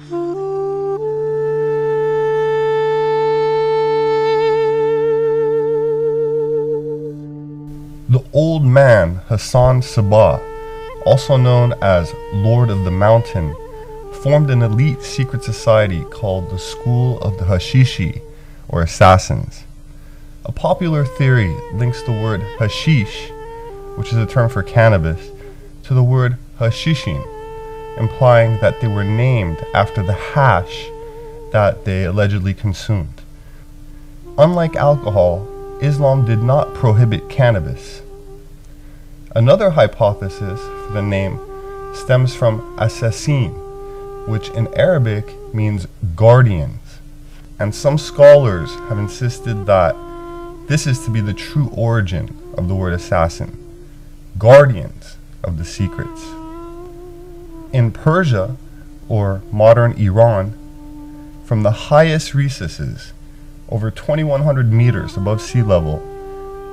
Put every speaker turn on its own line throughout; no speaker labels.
The old man Hassan Sabbah, also known as Lord of the Mountain, formed an elite secret society called the School of the Hashishi, or Assassins. A popular theory links the word hashish, which is a term for cannabis, to the word hashishin, implying that they were named after the hash that they allegedly consumed. Unlike alcohol, Islam did not prohibit cannabis. Another hypothesis for the name stems from assassin, which in Arabic means guardians, and some scholars have insisted that this is to be the true origin of the word assassin, guardians of the secrets. In Persia, or modern Iran, from the highest recesses, over 2,100 meters above sea level,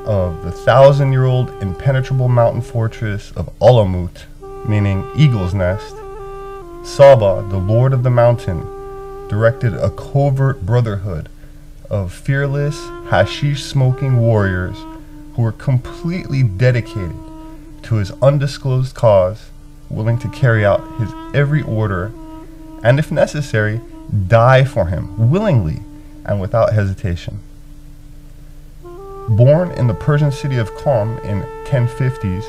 of the thousand year old impenetrable mountain fortress of Alamut, meaning Eagle's Nest, Sabbah, the lord of the mountain, directed a covert brotherhood of fearless, hashish smoking warriors who were completely dedicated to his undisclosed cause, willing to carry out his every order, and if necessary, die for him willingly and without hesitation. Born in the Persian city of Qom in 1050s,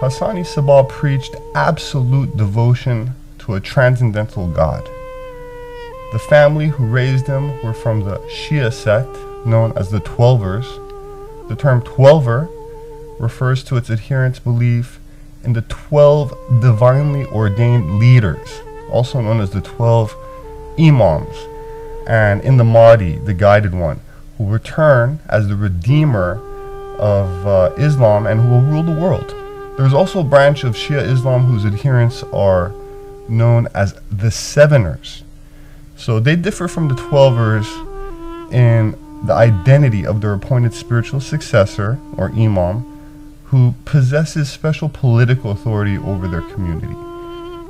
Hassani Sabbah preached absolute devotion to a transcendental God. The family who raised him were from the Shia sect known as the Twelvers. The term Twelver refers to its adherents' belief in the 12 divinely ordained leaders, also known as the 12 Imams, and in the Mahdi, the guided one, who return as the redeemer of uh, Islam and who will rule the world. There's also a branch of Shia Islam whose adherents are known as the Seveners. So they differ from the Twelvers in the identity of their appointed spiritual successor, or Imam, who possesses special political authority over their community.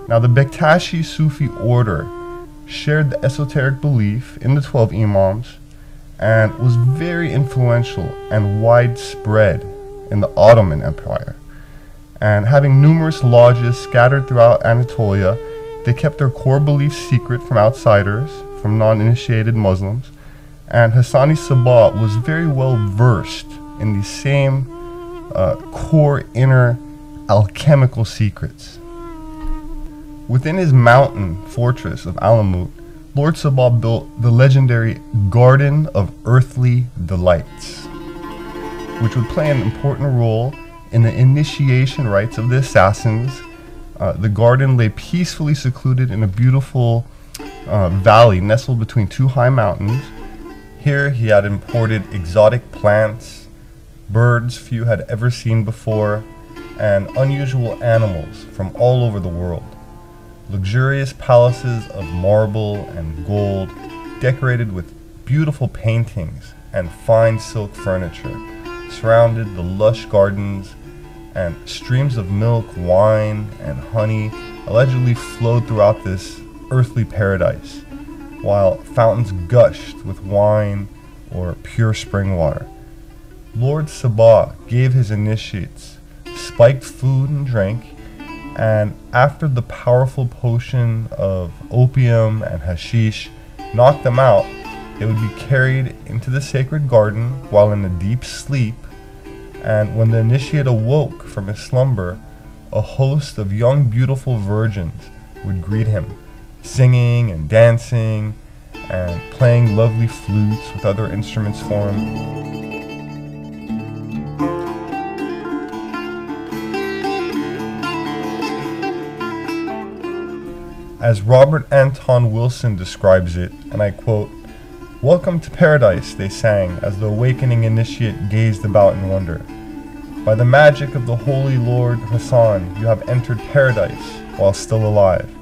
Now, the Bektashi Sufi order shared the esoteric belief in the 12 Imams and was very influential and widespread in the Ottoman Empire. And having numerous lodges scattered throughout Anatolia, they kept their core beliefs secret from outsiders, from non initiated Muslims. And Hassani Sabbah was very well versed in the same uh, core inner alchemical secrets. Within his mountain fortress of Alamut, Lord Sabbah built the legendary Garden of Earthly Delights, which would play an important role in the initiation rites of the assassins. Uh, the garden lay peacefully secluded in a beautiful uh, valley nestled between two high mountains. Here he had imported exotic plants, birds few had ever seen before, and unusual animals from all over the world luxurious palaces of marble and gold, decorated with beautiful paintings and fine silk furniture, surrounded the lush gardens, and streams of milk, wine, and honey allegedly flowed throughout this earthly paradise, while fountains gushed with wine or pure spring water. Lord Sabbah gave his initiates spiked food and drink and after the powerful potion of opium and hashish knocked them out, they would be carried into the sacred garden while in a deep sleep. And when the initiate awoke from his slumber, a host of young, beautiful virgins would greet him, singing and dancing and playing lovely flutes with other instruments for him. As Robert Anton Wilson describes it, and I quote, Welcome to paradise, they sang as the awakening initiate gazed about in wonder. By the magic of the Holy Lord Hassan, you have entered paradise while still alive.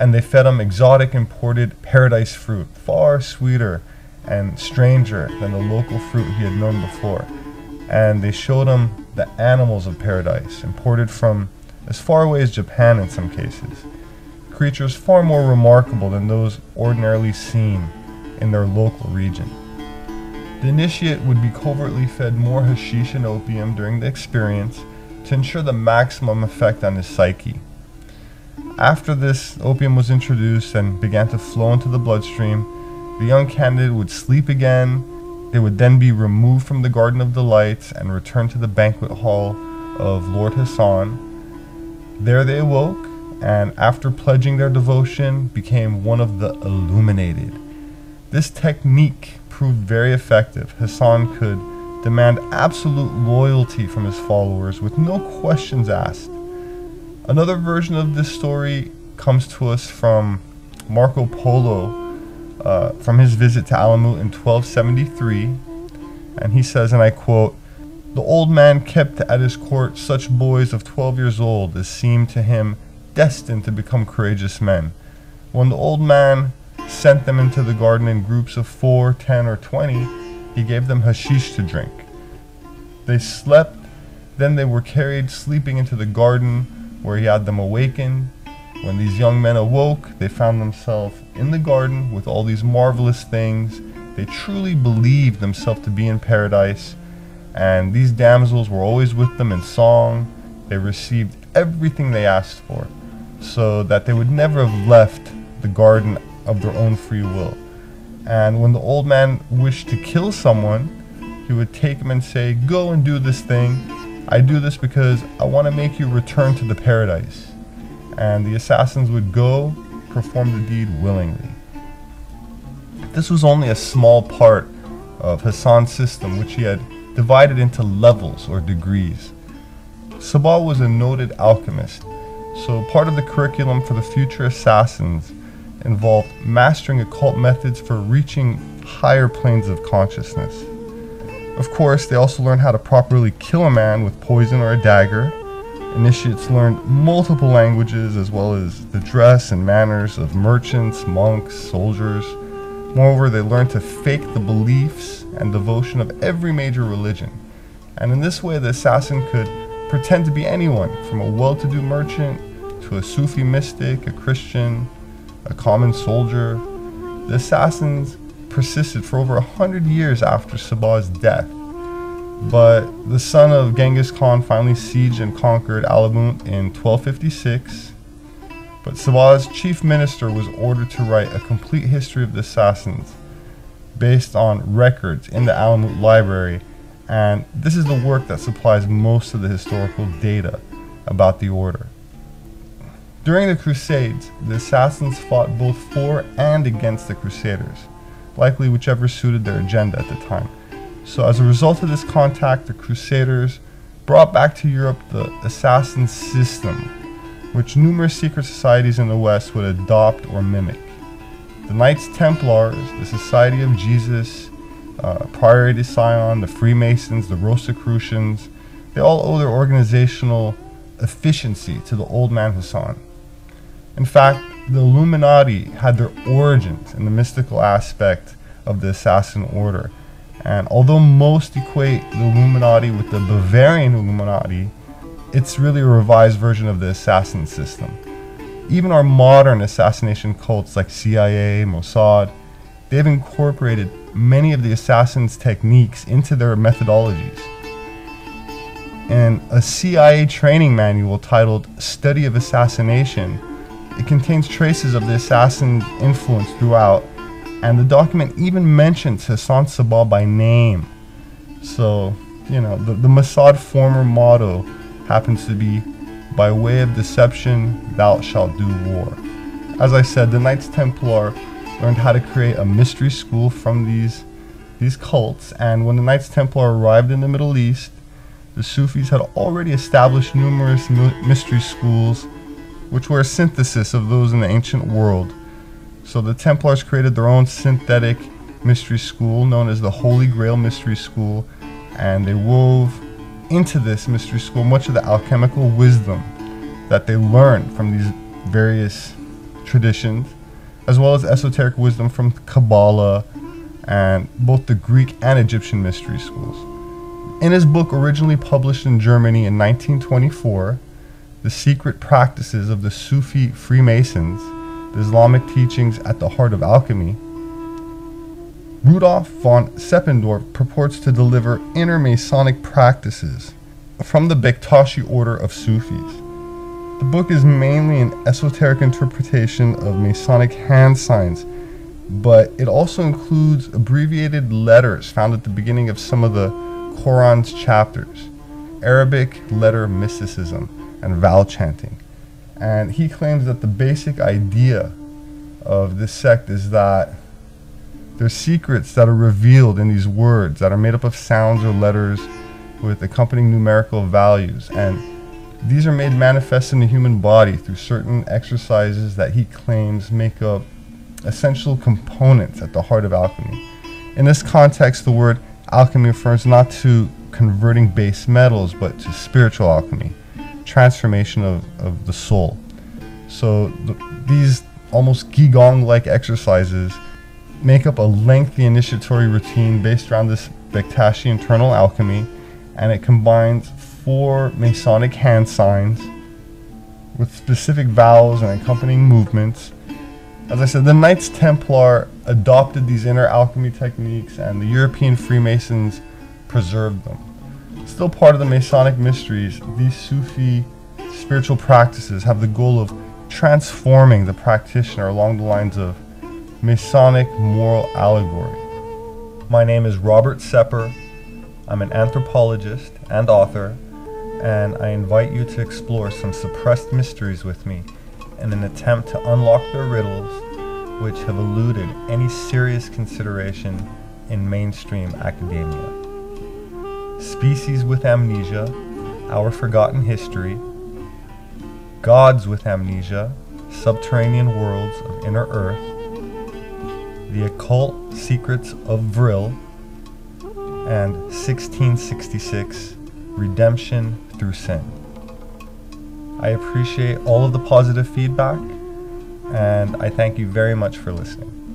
And they fed him exotic imported paradise fruit, far sweeter and stranger than the local fruit he had known before. And they showed him the animals of paradise, imported from as far away as Japan in some cases creatures far more remarkable than those ordinarily seen in their local region. The initiate would be covertly fed more hashish and opium during the experience to ensure the maximum effect on his psyche. After this opium was introduced and began to flow into the bloodstream, the young candidate would sleep again. They would then be removed from the Garden of Delights and returned to the banquet hall of Lord Hassan. There they awoke, and after pledging their devotion, became one of the illuminated. This technique proved very effective. Hassan could demand absolute loyalty from his followers with no questions asked. Another version of this story comes to us from Marco Polo uh, from his visit to Alamut in 1273. And he says, and I quote, The old man kept at his court such boys of 12 years old as seemed to him destined to become courageous men. When the old man sent them into the garden in groups of four, ten, or twenty, he gave them hashish to drink. They slept, then they were carried sleeping into the garden where he had them awakened. When these young men awoke, they found themselves in the garden with all these marvelous things. They truly believed themselves to be in paradise, and these damsels were always with them in song. They received everything they asked for, so that they would never have left the garden of their own free will. And when the old man wished to kill someone, he would take him and say, Go and do this thing I do this because I want to make you return to the paradise. And the assassins would go perform the deed willingly. This was only a small part of Hassan's system, which he had divided into levels or degrees. Sabbah was a noted alchemist, so part of the curriculum for the future assassins involved mastering occult methods for reaching higher planes of consciousness. Of course, they also learn how to properly kill a man with poison or a dagger. Initiates learned multiple languages as well as the dress and manners of merchants, monks, soldiers. Moreover, they learned to fake the beliefs and devotion of every major religion. And in this way, the assassin could pretend to be anyone, from a well to do merchant to a Sufi mystic, a Christian, a common soldier. The assassins persisted for over a hundred years after Sabbah's death. But the son of Genghis Khan finally sieged and conquered Alamut in 1256. But Sabbah's chief minister was ordered to write a complete history of the assassins based on records in the Alamut library, and this is the work that supplies most of the historical data about the order. During the Crusades, the assassins fought both for and against the Crusaders likely whichever suited their agenda at the time. So, as a result of this contact, the Crusaders brought back to Europe the assassin system, which numerous secret societies in the West would adopt or mimic. The Knights Templars, the Society of Jesus, uh, Priory de Sion, the Freemasons, the Rosicrucians, they all owe their organizational efficiency to the old man Hassan. In fact, the Illuminati had their origins in the mystical aspect of the assassin order. And although most equate the Illuminati with the Bavarian Illuminati, it's really a revised version of the assassin system. Even our modern assassination cults like CIA, Mossad, they've incorporated many of the assassins' techniques into their methodologies. And a CIA training manual titled Study of Assassination it contains traces of the assassin's influence throughout, and the document even mentions Hassan Sabbah by name. So, you know, the, the Mossad former motto happens to be, by way of deception, thou shalt do war. As I said, the Knights Templar learned how to create a mystery school from these, these cults, and when the Knights Templar arrived in the Middle East, the Sufis had already established numerous mystery schools which were a synthesis of those in the ancient world. So the Templars created their own synthetic mystery school known as the Holy Grail Mystery School, and they wove into this mystery school much of the alchemical wisdom that they learned from these various traditions, as well as esoteric wisdom from Kabbalah and both the Greek and Egyptian mystery schools. In his book, originally published in Germany in 1924, the secret practices of the Sufi Freemasons, the Islamic teachings at the heart of alchemy, Rudolf von Sebottendorf purports to deliver inner Masonic practices from the Bektashi order of Sufis. The book is mainly an esoteric interpretation of Masonic hand signs, but it also includes abbreviated letters found at the beginning of some of the Quran's chapters, Arabic letter mysticism, and vow chanting. And he claims that the basic idea of this sect is that there's secrets that are revealed in these words that are made up of sounds or letters with accompanying numerical values. And these are made manifest in the human body through certain exercises that he claims make up essential components at the heart of alchemy. In this context, the word alchemy refers not to converting base metals, but to spiritual alchemy, transformation of, of the soul. So th- these almost Qigong like exercises make up a lengthy initiatory routine based around this Bektashi internal alchemy, and it combines four Masonic hand signs with specific vows and accompanying movements. As I said, the Knights Templar adopted these inner alchemy techniques, and the European Freemasons preserved them. Still part of the Masonic mysteries, these Sufi spiritual practices have the goal of transforming the practitioner along the lines of Masonic moral allegory. My name is Robert Sepehr. I'm an anthropologist and author, and I invite you to explore some suppressed mysteries with me in an attempt to unlock their riddles which have eluded any serious consideration in mainstream academia. Species with Amnesia, Our Forgotten History, Gods with Amnesia, Subterranean Worlds of Inner Earth, The Occult Secrets of Vril, and 1666 Redemption Through Sin. I appreciate all of the positive feedback, and I thank you very much for listening.